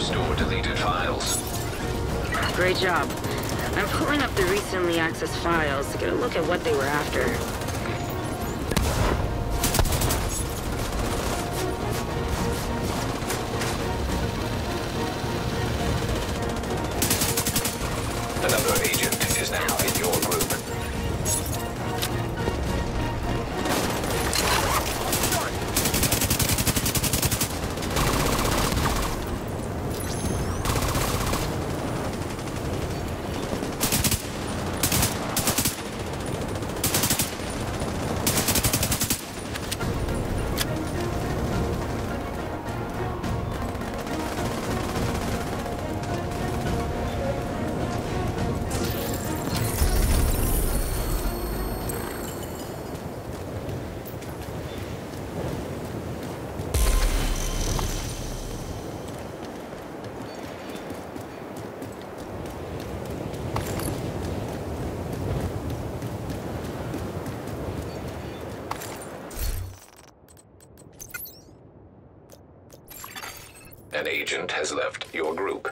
restore deleted files. Great job. I'm pulling up the recently accessed files to get a look at what they were after. Another agent An agent has left your group.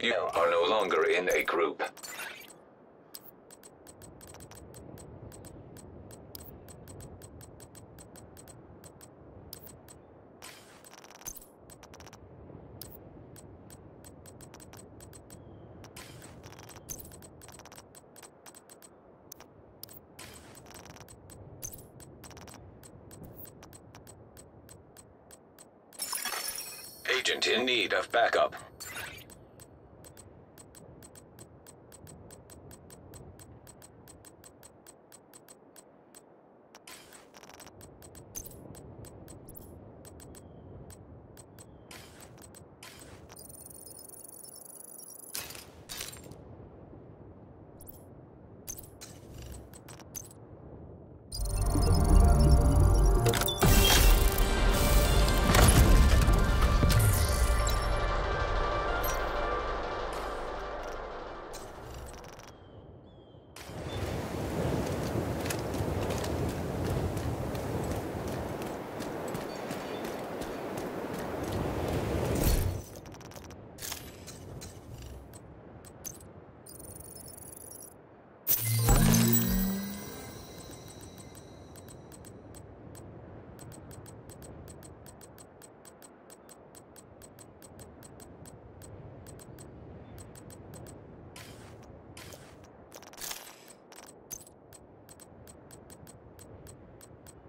You are no longer in a group. Agent in need of backup.